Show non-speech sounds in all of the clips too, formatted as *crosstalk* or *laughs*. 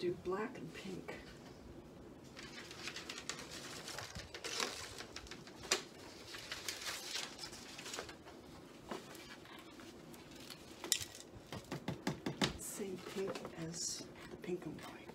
do black and pink. Same pink as the pink and white.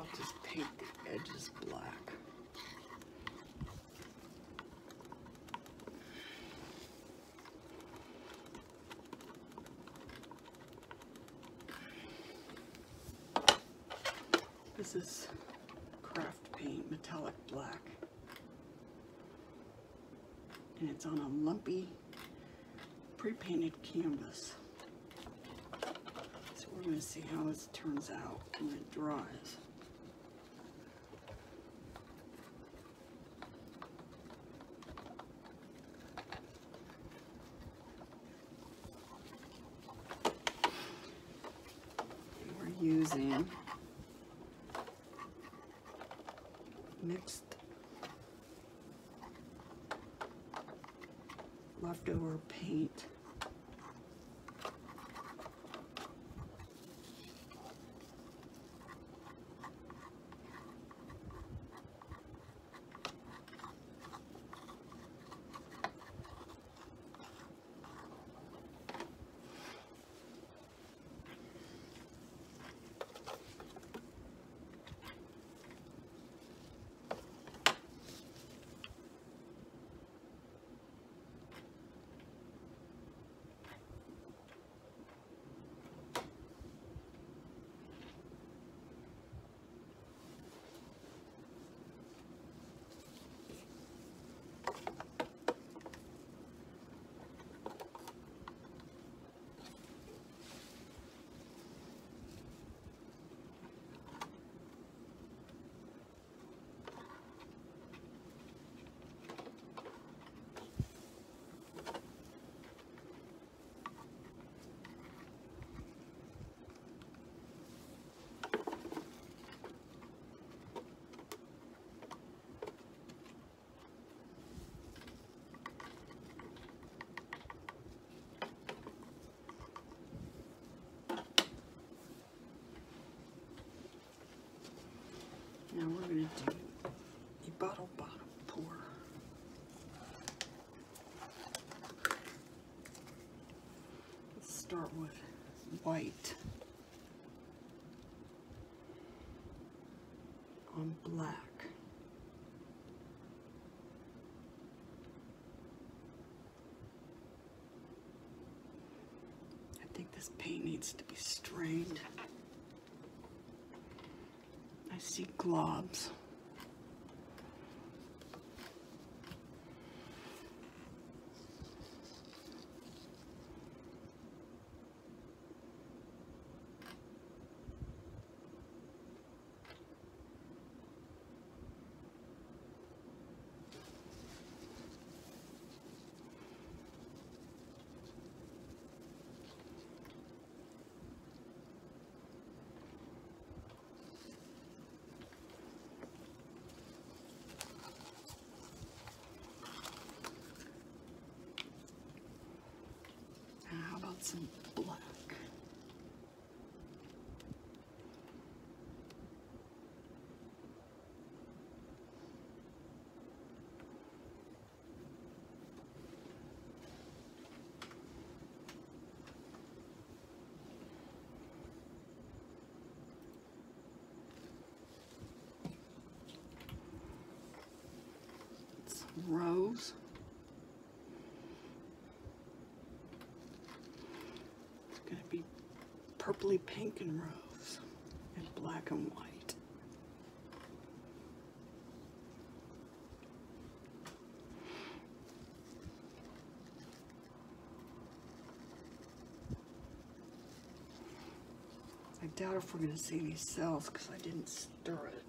I'll just paint the edges black. This is craft paint metallic black. And it's on a lumpy pre-painted canvas. So we're gonna see how this turns out when it dries. Using mixed leftover paint. Now we're going to do a bottle bottom pour. Let's start with white on black. I think this paint needs to be strained. I see globs. want some black. Rose. Purpley pink and rose and black and white. I doubt if we're going to see any cells because I didn't stir it.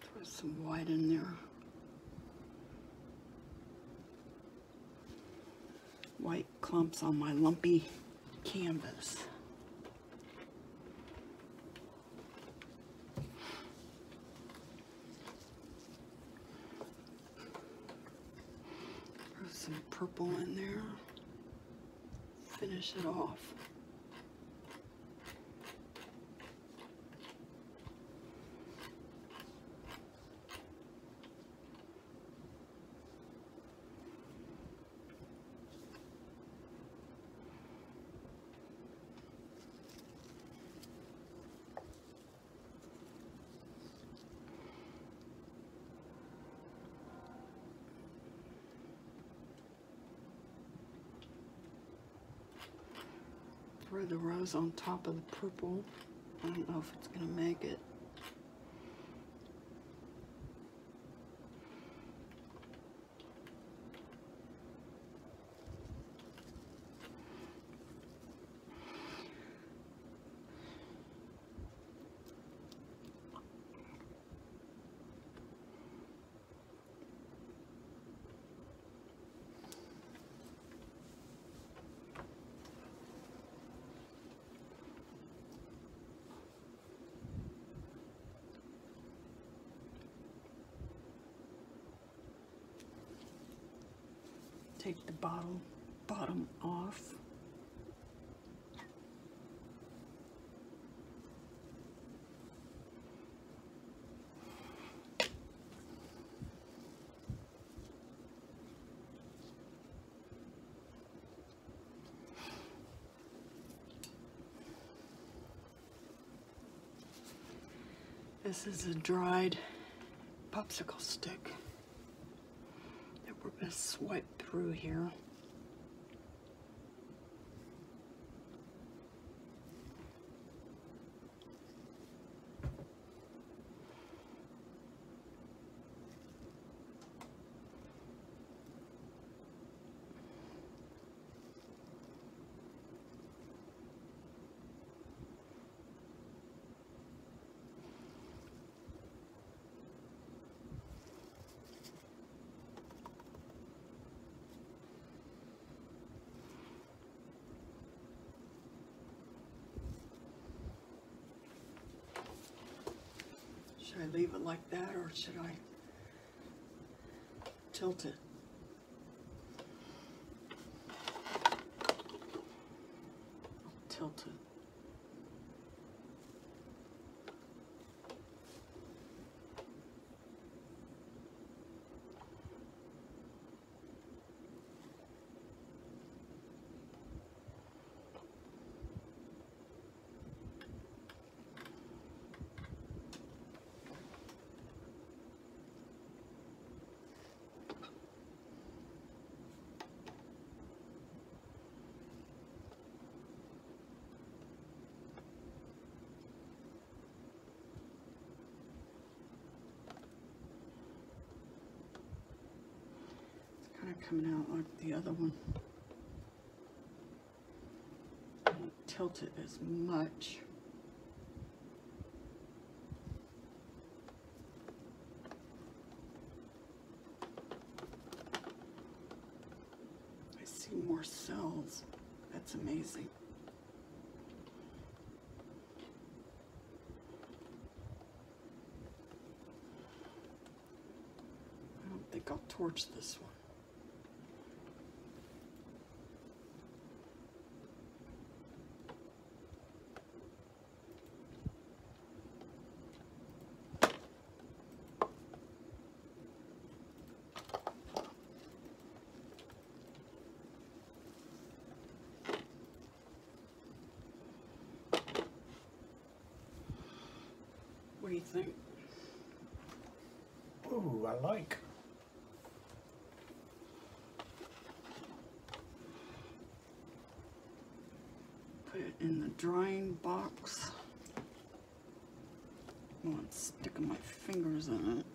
Throw some white in there. Clumps on my lumpy canvas. Throw some purple in there. Finish it off. The rose on top of the purple. I don't know if it's gonna make it. Take the bottle bottom off. This is a dried popsicle stick that we're going to swipe through here. Should I leave it like that or should I tilt it? Tilt it. Coming out like the other one. Don't tilt it as much. I see more cells. That's amazing. I don't think I'll torch this one. do you think? Ooh, I like. Put it in the drying box. I want sticking my fingers in it.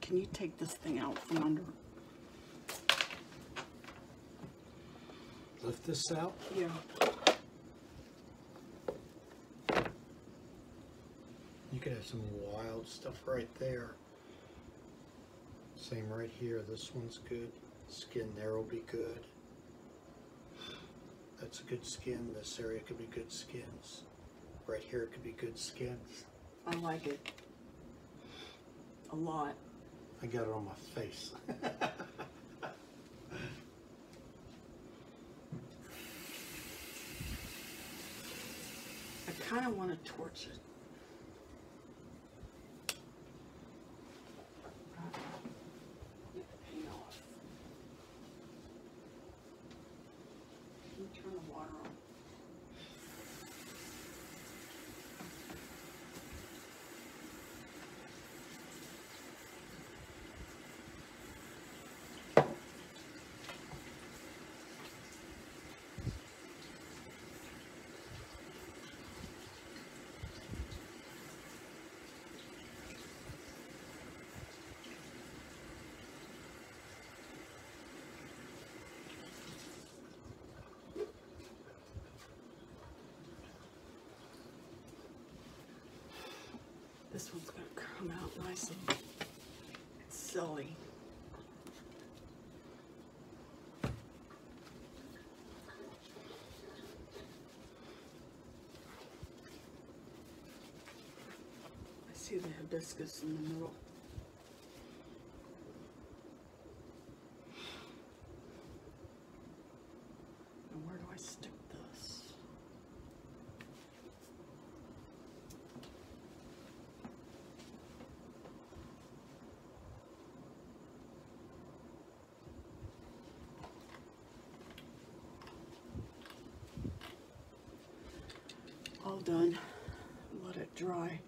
Can you take this thing out from under? Lift this out. Yeah. You could have some wild stuff right there. Same right here. This one's good. Skin there will be good. That's a good skin. This area could be good skins. Right here could be good skins. I like it. A lot. I got it on my face. *laughs* I kind of want to torch it. Get the paint off. Can you turn the water on? This one's gonna come out nice and silly. I see the hibiscus in the middle. Now where do I stick this? All done. Let it dry.